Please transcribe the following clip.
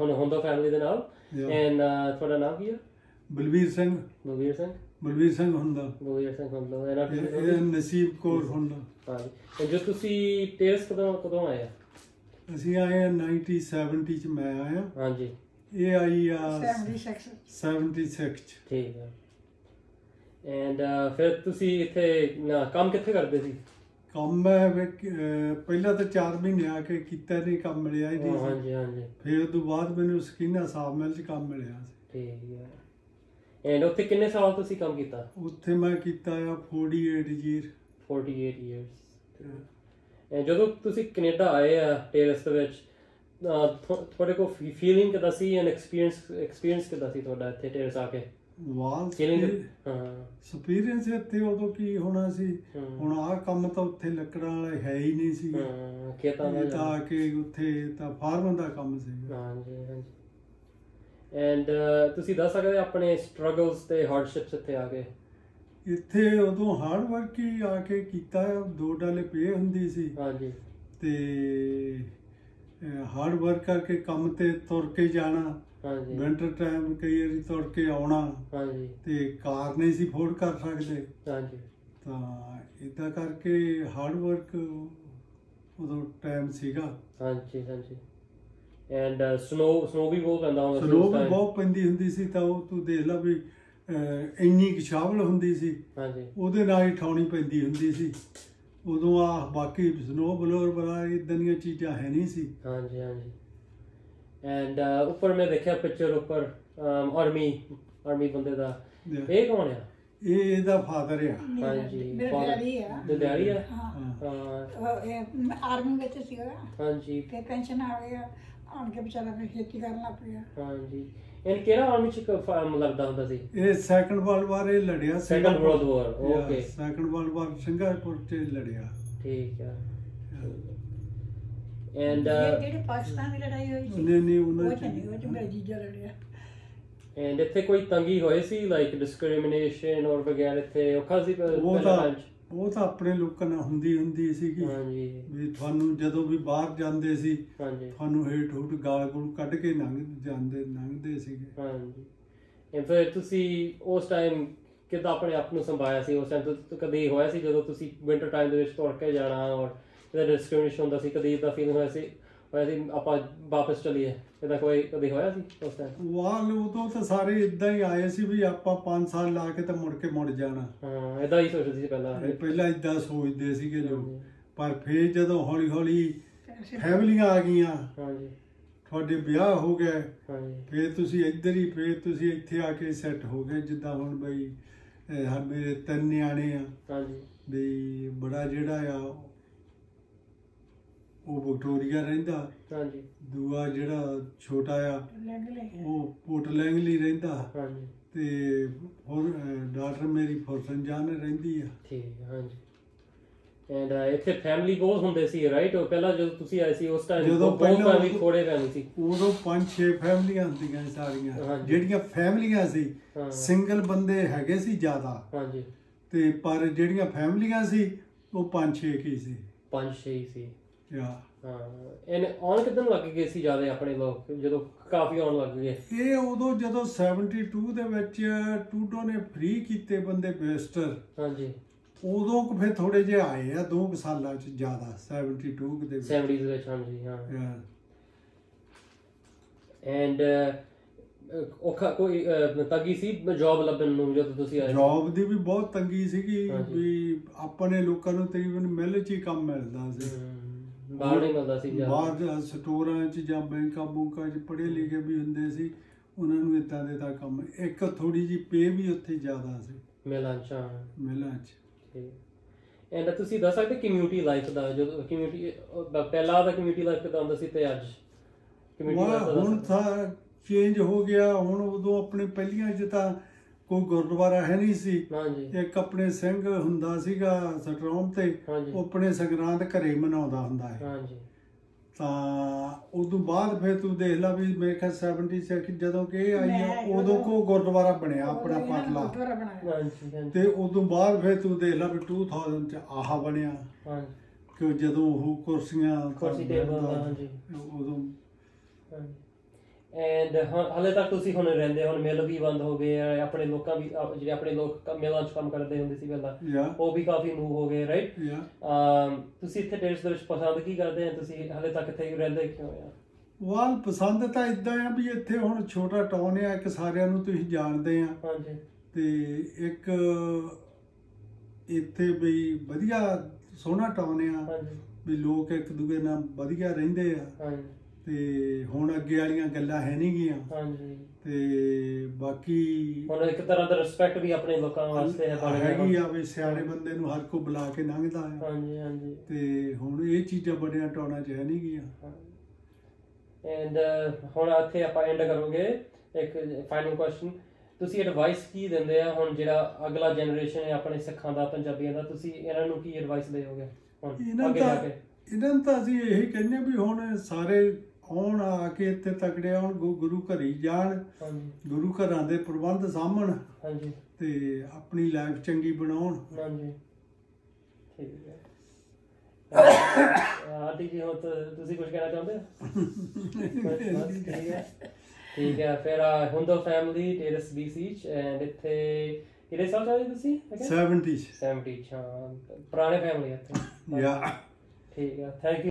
ਹੁਣ ਹੁੰਦਾ ਫੈਮਿਲੀ ਦੇ ਨਾਲ. ਐਂਡ ਤੁਹਾਡਾ ਨਾਮ ਕੀ ਹੈ? ਬਲਵੀਰ ਸਿੰਘ। ਬਲਵੀਰ ਸਿੰਘ? ਬਲਵੀਰ ਸਿੰਘ ਹੁੰਦਾ। ਬਲਵੀਰ ਸਿੰਘ ਹੁੰਦਾ। ਇਹ ਇਹ ਨਸੀਬ ਕੌਰ ਹੁੰਦਾ। ਹਾਂਜੀ। ਤੇ ਜੋ ਤੁਸੀਂ ਟੇਰਸ ਕਦੋਂ ਕਦੋਂ ਆਏ ਆ? ਅਸੀਂ ਆਏ ਆ 1970 ਚ ਮੈਂ ਆਇਆ। ਹਾਂਜੀ। ਇਹ ਆਈ ਆ 76 76 ਚ। ਠੀਕ ਹੈ ਐਂਡ ਫਿਰ ਤੁਸੀਂ ਇੱਥੇ ਨਾ, ਕੰਮ ਕਿੱਥੇ ਕਰਦੇ ਸੀ? ਕੰਮ ਹੈ ਵੀ, ਅਹ, ਪਹਿਲਾਂ ਤਾਂ 4 ਮਹੀਨੇ ਆ ਕੇ ਕੀਤਾ ਨਹੀਂ ਕੰਮ ਮਿਲਿਆ ਹੀ ਹਾਂ, ਨਹੀਂ ਸੀ। ਹਾਂਜੀ ਹਾਂਜੀ। ਫਿਰ ਉਸ ਤੋਂ ਬਾਅਦ ਮੈਨੂੰ ਸਕੀਨਾ ਸਾਫ਼ ਮਿਲ ਚ ਕੰਮ ਮਿਲਿਆ ਸੀ। ਠੀਕ ਹੈ। ਐਂਡ ਉੱਥੇ ਕਿੰਨੇ ਸਾਲ ਤੁਸੀਂ ਕੰਮ ਕੀਤਾ? ਉੱਥੇ ਮੈਂ ਕੀਤਾ ਆ 48 ਜੀਰ 48 ਇਅਰਸ ਐਂਡ ਜਦੋਂ ਤੁਸੀਂ ਕੈਨੇਡਾ ਆਏ ਆ ਟੇਰਸ ਦੇ ਵਿੱਚ ਅਹ, ਤੁਹਾਡੇ ਕੋਲ ਫੀਲਿੰਗ ਕਿਦਾਂ ਸੀ? ਐਂਡ ਐਕਸਪੀਰੀਅੰਸ ਐਕਸਪੀਰੀਅੰਸ ਕਿਦਾਂ ਸੀ ਤੁਹਾਡਾ ਇੱਥੇ ਟੇਰਸ ਆ ਕੇ? ਵਾਲ ਫੀਲਿੰਗ ਹਾਂ। ਐਕਸਪੀਰੀਅੰਸ ਇੱਥੇ ਉਦੋਂ ਕੀ ਹੋਣਾ ਸੀ। ਹੁਣ ਆਹ ਕੰਮ ਤਾਂ ਉੱਥੇ ਲੱਕੜਾਂ ਵਾਲੇ ਹੈ ਹੀ ਨਹੀਂ ਸੀ। ਹਾਂ ਖੇਤਾਂ ਦਾ ਤਾਂ ਕੇ ਉੱਥੇ ਤਾਂ ਫਾਰਮ ਦਾ ਕੰਮ ਸੀ। ਹਾਂਜੀ ਹਾਂਜੀ। ਐਂਡ ਤੁਸੀਂ ਦੱਸ ਸਕਦੇ ਆਪਣੇ ਸਟਰਗਲਸ ਤੇ ਹਾਰਡਸ਼ਿਪਸ ਇੱਥੇ ਆ ਕੇ? ਇੱਥੇ ਉਦੋਂ ਹਾਰਡ ਵਰਕ ਹੀ ਆ ਕੇ ਕੀਤਾ ਦੋ ਡਾਲੇ ਪੇ ਹੁੰਦੀ ਸੀ। ਹਾਂਜੀ। ਤੇ ਹਾਰਡ ਵਰਕ ਕਰਕੇ ਕੰਮ ਤੇ ਤੁਰ ਕੇ ਜਾਣਾ। ਹਾਂਜੀ। ਵਿੰਟਰ ਟਾਈਮ ਕਈ ਵਾਰੀ ਤੁਰ ਕੇ ਆਉਣਾ ਹਾਂਜੀ। ਤੇ ਕਾਰ ਨਹੀਂ ਸੀ ਫੋਰਡ ਕਰ ਸਕਦੇ। ਹਾਂਜੀ। ਤਾਂ ਇਦਾਂ ਕਰਕੇ ਹਾਰਡ ਵਰਕ ਉਦੋਂ ਟਾਈਮ ਸੀਗਾ। ਹਾਂਜੀ ਹਾਂਜੀ। ਐਂਡ ਸਨੋ ਸਨੋ ਵੀ ਬਹੁਤ ਪੈਂਦਾ ਹੁੰਦਾ ਸੀ ਉਸ ਵੀ। ਬਹੁਤ ਪੈਂਦੀ ਹੁੰਦੀ ਸੀ ਤਾਂ ਉਹ ਤੂੰ ਦੇਖ ਲਾ ਵੀ ਇੰਨੀ ਕੁ ਸ਼ਾਵਲ ਹੁੰਦੀ ਸੀ। ਹਾਂਜੀ। ਉਹਦੇ ਨਾਲ ਹੀ ਠਾਉਣੀ ਪੈਂਦੀ ਹੁੰਦੀ ਸੀ। ਉਦੋਂ ਆ ਬਾਕੀ ਸਨੋ ਬਲੋਰ ਬਲਾ ਇਦਾਂ ਦੀਆਂ ਚੀਜ਼ਾਂ ਹੈ ਨਹੀਂ ਸੀ। ਹਾਂਜੀ ਹਾਂਜੀ। ਐਂਡ ਉੱਪਰ ਮੈਂ ਦੇਖਿਆ ਪਿਕਚਰ ਉੱਪਰ ਆਰਮੀ ਆਰਮੀ ਬੰਦੇ ਦਾ। ਇਹ ਕੌਣ ਆ? ਇਹ ਇਹਦਾ ਫਾਦਰ ਆ। ਹਾਂਜੀ ਡੈਡੀ ਆ। ਤੇ ਡੈਡੀ ਆ? ਹਾਂ। ਆਰਮੀ ਵਿੱਚ ਸੀਗਾ ਹਾਂਜੀ। ਤੇ ਪੈਨਸ਼ਨ ਆ। ਗਿਆ ਆਣ ਕੇ ਵਿਚਾਰਾ ਫਿਰ ਖੇਤੀ ਕਰਨ ਲੱਗ ਪਿਆ। ਹਾਂਜੀ। ਇਹ ਕਿਹੜਾ ਆਰਮੀ ਚ ਲੱਗਦਾ ਹੁੰਦਾ ਸੀ? ਇਹ ਸੈਕੰਡ ਵਰਲਡ ਵਾਰ ਇਹ ਲੜਿਆ Second World War, okay. Second world war Singapore ਤੇ ਲੜਿਆ। ਠੀਕ ਆ। ਐਂਡ ਇਹ ਜਿਹੜੀ ਪਾਕਿਸਤਾਨ ਦੀ ਲੜਾਈ ਹੋਈ ਸੀ ਨਹੀਂ ਉਹ ਉਹਨਾਂ ਚ ਨਹੀਂ ਉਹ ਚ ਮੇਰਾ ਜੀਜਾ ਲੜਿਆ। ਐਂਡ ਇੱਥੇ ਕੋਈ ਤੰਗੀ ਹੋਈ ਸੀ ਲਾਈਕ ਡਿਸਕ੍ਰਿਮੀਨੇਸ਼ਨ ਔਰ ਵਗੈਰਾ ਇੱਥੇ ਔਖਾ ਸੀ ਪ- ਉਹ ਪਹਿਲੇ ਤਾਂ time 'ਚ? ਉਹ ਤਾਂ ਆਪਣੇ ਲੋਕਾਂ ਨਾਲ ਹੁੰਦੀ ਹੁੰਦੀ ਸੀਗੀ। ਹਾਂਜੀ। ਵੀ ਤੁਹਾਨੂੰ ਜਦੋਂ ਵੀ ਬਾਹਰ ਜਾਂਦੇ ਸੀ ਹਾਂਜੀ। ਤੁਹਾਨੂੰ ਹੇਠ ਹੂਟ ਗਾਲ ਗੂਲ ਕੱਢ ਕੇ ਲੰਘ ਜਾਂਦੇ ਲੰਘਦੇ ਸੀਗੇ। ਹਾਂਜੀ। ਇਹ ਫਿਰ ਤੁਸੀਂ ਉਸ ਟਾਈਮ ਕਿੱਦਾਂ ਆਪਣੇ ਆਪ ਨੂੰ ਸੰਭਾਇਆ ਸੀ? ਉਸ ਟਾਈਮ ਤੋਂ ਕਦੇ ਹੋਇਆ ਸੀ ਜਦੋਂ ਤੁਸੀਂ ਵਿੰਟਰ ਟਾਈਮ ਦੇ ਵਿੱਚ ਤੁਰ ਕੇ ਜਾਣਾ ਔਰ ਇਹਦਾ ਡਿਸਕ੍ਰਿਮੀਨੇਸ਼ਨ ਹੁੰਦਾ ਸੀ ਕਦੇ ਇਦਾਂ ਫੀਲਿੰਗ ਹੋਇਆ ਸੀ ਹੋਇਆ ਸੀ ਆਪਾਂ ਵਾਪਸ ਚਲੀਏ। ਇਹਦਾ ਕੋਈ ਕਦੇ ਹੋਇਆ ਸੀ ਉਸ ਟਾਈਮ ਵਾਲ ਉਦੋਂ ਤਾਂ ਸਾਰੇ ਇਦਾਂ ਹੀ ਆਏ ਸੀ ਵੀ ਆਪਾਂ 5 ਸਾਲ ਲਾ ਕੇ ਤਾਂ ਮੁੜ ਕੇ ਮੁੜ ਜਾਣਾ। ਹਾਂ ਇਦਾਂ ਹੀ ਸੋਚਦੇ ਸੀ ਪਹਿਲਾਂ। ਪਹਿਲਾਂ ਇਦਾਂ ਸੋਚਦੇ ਸੀਗੇ ਲੋਕ। ਪਰ ਫੇਰ ਜਦੋਂ ਹੌਲੀ ਹੌਲੀ ਫੈਮਲੀਆਂ ਆ ਗਈਆਂ। ਹਾਂਜੀ। ਤੁਹਾਡੇ ਵਿਆਹ ਹੋ ਗਏ ਹਾਂਜੀ। ਫੇਰ ਤੁਸੀਂ ਇੱਧਰ ਹੀ ਫੇਰ ਤੁਸੀਂ ਇੱਥੇ ਆ ਕੇ ਸੈੱਟ ਹੋ ਗਏ ਜਿੱਦਾਂ ਹੁਣ ਬਈ ਮੇਰੇ ਤਿੰਨ ਨਿਆਣੇ ਆ। ਹਾਂਜੀ। ਵੀ ਬੜਾ ਜਿਹੜਾ ਆ ਉਹ ਵਿਕਟੋਰੀਆ ਰਹਿੰਦਾ। ਹਾਂਜੀ। ਦੂਆ ਜਿਹੜਾ ਛੋਟਾ ਆ ਉਹ ਪੋਰਟ ਲੈਂਗਲੀ ਰਹਿੰਦਾ। ਹਾਂਜੀ। ਤੇ ਹੋਰ ਡਾਕਟਰ ਮੇਰੀ ਫੋਰਸਨਜਾਨ ਰਹਿੰਦੀ ਆ। ਠੀਕ ਹਾਂਜੀ। ਐਂਡ ਇੱਥੇ ਫੈਮਿਲੀ ਬਹੁਤ ਹੁੰਦੇ ਸੀ ਰਾਈਟ ਉਹ ਪਹਿਲਾਂ ਜਦੋਂ ਤੁਸੀਂ ਆਏ ਸੀ ਉਸ ਟਾਈਮ ਜਦੋਂ ਬਹੁਤ ਪਹਿਲਾਂ ਫੈਮਿਲੀ ਉਦੋਂ- ਥੋੜੇ ਫੈਮਿਲੀ ਸੀ। ਉਦੋਂ ਪੰਜ ਛੇ ਫੈਮਲੀਆਂ ਹੁੰਦੀਆਂ ਸਾਰੀਆਂ। ਜਿਹੜੀਆਂ ਫੈਮਲੀਆਂ ਸੀ। ਸਿੰਗਲ ਬੰਦੇ ਹੈਗੇ ਸੀ ਜ਼ਿਆਦਾ। ਹਾਂਜੀ। ਤੇ ਪਰ ਜਿਹੜੀਆਂ ਫੈਮਲੀਆਂ ਸੀ ਉਹ ਪੰਜ ਛੇ ਕੀ ਸੀ। ਪੰਜ ਛੇ ਹੀ ਸੀ। ਯਾ ਹਾਂ ਇਹਨੇ ਆਉਣ ਕਿਦਾਂ ਲੱਗ ਗਏ ਸੀ ਜ਼ਿਆਦਾ ਆਪਣੇ ਲੋਕ ਜਦੋਂ ਕਾਫੀ ਆਉਣ ਲੱਗ ਗਏ? ਇਹ ਉਦੋਂ ਜਦੋਂ 72 ਦੇ ਵਿੱਚ ਟੂਟੋ ਨੇ ਫ੍ਰੀ ਕੀਤੇ ਬੰਦੇ ਬੇਸਟਰ ਹਾਂਜੀ। ਉਦੋਂ ਕੁ ਫਿਰ ਥੋੜੇ ਜਿਹੇ ਆਏ ਆ ਦੋ ਕੁ ਸਾਲਾਂ ਚ ਜ਼ਿਆਦਾ 72 ਕੁ ਦੇ ਵਿੱਚ। 70s ਵਿੱਚ ਹਾਂਜੀ ਹਾਂ. ਐਂਡ ਔਖਾ ਕੋਈ ਤੰਗੀ ਸੀ ਜੌਬ ਲੱਭਣ ਨੂੰ ਜਦੋਂ ਤੁਸੀਂ ਆਏ? ਜੌਬ ਦੀ ਵੀ ਬਹੁਤ ਤੰਗੀ ਸੀਗੀ। ਵੀ ਆਪਣੇ ਲੋਕਾਂ ਨੂੰ ਤਕਰੀਬਨ ਮਿਲ ਚ ਹੀ ਕੰਮ ਮਿਲਦਾ ਸੀ। ਬਾਹਰ ਨਹੀਂ ਮਿਲਦਾ ਸੀ ਜ਼ਿਆਦਾ। ਬਾਹਰ ਜਾਂ ਸਟੋਰਾਂ 'ਚ ਜਾਂ ਬੈਂਕਾਂ ਬੁੰਕਾਂ 'ਚ ਪੜ੍ਹੇ ਲਿਖੇ ਵੀ ਹੁੰਦੇ ਸੀ ਉਹਨਾਂ ਨੂੰ ਇਦਾਂ ਦੇ ਤਾਂ ਕੰਮ। ਇੱਕ ਥੋੜੀ ਜੀ ਪੇ ਵੀ ਉੱਥੇ ਜ਼ਿਆਦਾ ਸੀ। ਮਿਲਾਂ ਚ ਮਿਲਾਂ 'ਚ। ਐਂਡ ਤੁਸੀਂ ਦੱਸ ਸਕਦੇ ਕਮਿਊਨਿਟੀ ਲਾਈਫ ਦਾ ਜਦੋਂ ਕਮਿਊਨਿਟੀ ਪਹਿਲਾਂ ਦਾ ਕਮਿਊਨਿਟੀ ਲਾਈਫ ਕਿਦਾਂ ਹੁੰਦਾ ਸੀ ਤੇ ਅੱਜ? ਦਾ ਦੱਸ ਹੁਣ? ਤਾਂ ਚੇਂਜ ਹੋ ਗਿਆ ਹੁਣ ਉਦੋਂ ਆਪਣੇ ਪਹਿਲੀਆਂ 'ਚ ਤਾਂ ਕੋਈ ਗੁਰਦੁਆਰਾ ਹੈ ਨਹੀਂ ਸੀ। ਹਾਂਜੀ। ਇੱਕ ਆਪਣੇ ਸਿੰਘ ਹੁੰਦਾ ਸੀਗਾ ਸਟਰੋਮ ਤੇ। ਉਹ ਆਪਣੇ ਸੰਗਰਾਂਦ ਘਰੇ ਮਨਾਉਂਦਾ ਹੁੰਦਾ ਹੈ। ਹਾਂਜੀ। ਤਾਂ ਉਦੋਂ ਬਾਅਦ ਫਿਰ ਤੂੰ ਦੇਖ ਲੈ ਵੀ ਮੇਰੇ ਖਿਆਲ 76 ਜਦੋਂ ਕਿ ਇਹ ਆਈ ਆ ਉਦੋਂ ਕੋ ਗੁਰਦੁਆਰਾ ਬਣਿਆ ਆਪਣਾ ਹਾਂਜੀ ਤੇ ਉਦੋਂ ਬਾਅਦ ਫਿਰ ਤੂੰ ਦੇਖ ਲੈ ਵੀ 2000 ਚ ਆਹ ਬਣਿਆ। ਹਾਂਜੀ। ਕਿ ਜਦੋਂ ਉਹ ਕੁਰਸੀਆਂ ਕੁਰਸੀ ਹੁੰਦਾ, ਹਾਂਜੀ। ਉਦੋਂ ਹਾਂਜੀ। ਐਂਡ ਹਾਲੇ ਤੱਕ ਤੁਸੀਂ ਹੁਣ ਰਹਿੰਦੇ ਹੋ, ਹੁਣ ਮਿਲ ਵੀ ਬੰਦ ਹੋ ਗਏ ਆ ਆਪਣੇ ਲੋਕਾਂ ਵੀ ਅਹ ਜਿਹੜੇ ਆਪਣੇ ਲੋਕ ਮਿਲਾਂ 'ਚ ਕੰਮ ਕਰਦੇ ਹੁੰਦੇ ਸੀ ਪਹਿਲਾਂ ਉਹ ਵੀ ਕਾਫੀ ਮੂਵ ਹੋ ਗਏ ਰਾਈਟ ਯਾ ਤੁਸੀਂ ਇੱਥੇ ਟੇਰਸ ਦੇ ਵਿੱਚ ਪਸੰਦ ਕੀ ਕਰਦੇ ਆ? ਤੁਸੀਂ ਹਾਲੇ ਤੱਕ ਇੱਥੇ ਰਹਿੰਦੇ ਕਿਉਂ ਆ? ਵਾਲ ਪਸੰਦ ਤਾਂ ਇਦਾਂ ਆ ਵੀ ਇੱਥੇ ਹੁਣ ਛੋਟਾ ਟਾਊਨ ਆ ਇੱਕ ਸਾਰਿਆਂ ਨੂੰ ਤੁਸੀਂ ਜਾਣਦੇ ਆ। ਹਾਂਜੀ। ਤੇ ਇੱਕ ਇੱਥੇ ਵੀ ਵਧੀਆ ਸੋਹਣਾ ਟਾਊਨ ਆ। ਹਾਂਜੀ। ਵੀ ਲੋਕ ਇੱਕ ਦੂਜੇ ਨਾਲ ਵਧੀਆ ਰਹਿੰਦੇ ਆ। ਹਾਂਜੀ। ਤੇ ਹੁਣ ਅੱਗੇ ਵਾਲੀਆਂ ਗੱਲਾਂ ਹੈ ਨਹੀਂ ਗੀਆਂ। ਹਾਂਜੀ। ਤੇ ਬਾਕੀ ਹੁਣ ਇੱਕ ਤਰ੍ਹਾਂ ਦਾ ਰਿਸਪੈਕਟ ਵੀ ਆਪਣੇ ਲੋਕਾਂ ਵਾਸਤੇ ਹੈ ਬਣ ਗਿਆ ਹੈਗੀ ਆ ਵੀ ਸਿਆਣੇ ਬੰਦੇ ਨੂੰ ਹਰ ਕੋ ਬੁਲਾ ਕੇ ਲੰਘਦਾ ਆ ਹਾਂਜੀ ਹਾਂਜੀ। ਤੇ ਹੁਣ ਇਹ ਚੀਜ਼ਾਂ ਬੜੀਆਂ ਟਾਉਣਾ ਚ ਹੈ ਨਹੀਂ ਗੀਆਂ। ਐਂਡ ਹੁਣ ਇੱਥੇ ਆਪਾਂ ਐਂਡ ਕਰੋਗੇ। ਇੱਕ ਫਾਈਨਲ ਕੁਐਸਚਨ ਤੁਸੀਂ ਐਡਵਾਈਸ ਕੀ ਦਿੰਦੇ ਆ ਹੁਣ ਜਿਹੜਾ ਅਗਲਾ ਜਨਰੇਸ਼ਨ ਹੈ ਆਪਣੇ ਸਿੱਖਾਂ ਦਾ ਪੰਜਾਬੀਆਂ ਦਾ? ਤੁਸੀਂ ਇਹਨਾਂ ਨੂੰ ਕੀ ਐਡਵਾਈਸ ਦਿਓਗੇ ਹੁਣ ਅੱਗੇ ਜਾ ਕੇ? ਇਹਨਾਂ ਨੂੰ ਤਾਂ ਅਸੀਂ ਇਹੀ ਕਹਿੰਦੇ ਹਾਂ ਵੀ ਹੁਣ ਸਾਰੇ ਆਉਣ ਆ ਕੇ ਇੱਥੇ ਤਕੜੇ ਆਉਣ ਗੁਰੂ ਘਰੀ ਜਾਣ ਹਾਂਜੀ। ਗੁਰੂ ਘਰਾਂ ਦੇ ਪ੍ਰਬੰਧ ਸਾਂਭਣ ਹਾਂਜੀ। ਤੇ ਆਪਣੀ ਲਾਈਫ ਚੰਗੀ ਬਣਾਉਣ। ਹਾਂਜੀ। ਠੀਕ ਹੈ। ਆਂਟੀ ਜੀ ਹੋ ਤੁਸੀਂ ਕੁਝ ਕਹਿਣਾ ਚਾਹੁੰਦੇ ਹੋ? ਠੀਕ ਹੈ। ਫਿਰ ਹੁੰਦੋ ਫੈਮਿਲੀ ਟੇਰਸ ਬੀਸੀ ਐਂਡ ਇੱਥੇ ਕਿਹੜੇ ਸਾਲ ਚਾਹੇ ਤੁਸੀਂ? 70s 70 ਹਾਂ। ਪੁਰਾਣੇ ਫੈਮਿਲੀ ਇੱਥੇ। ਯਾ ਠੀਕ ਹੈ ਥੈਂਕ ਯੂ